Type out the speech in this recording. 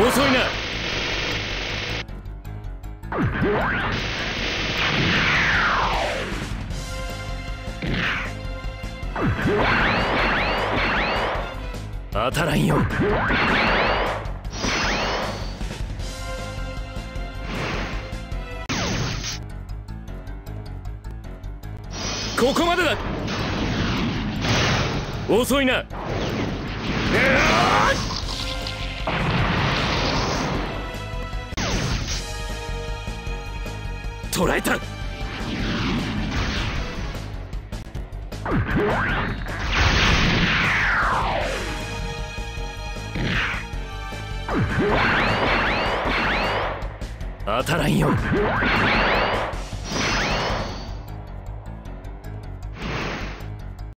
遅いな。当たらんよ。ここまでだ。遅いな。捕らえた。当たらんよ。